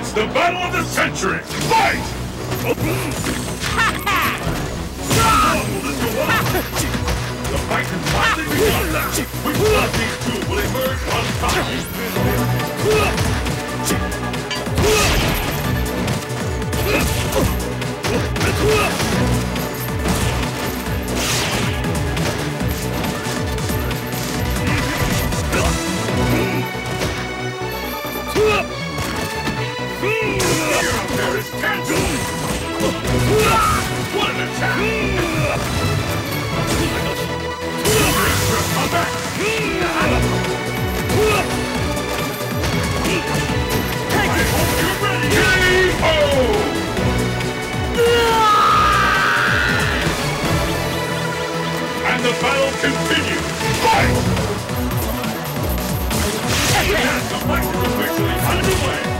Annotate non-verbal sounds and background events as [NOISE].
It's the battle of the century! Fight! [LAUGHS] the fight can finally be begun! We love these two will emerge on top! this can't do! What an attack! Come back! Take you ready! And the battle continues! Fight! the fight is officially underway!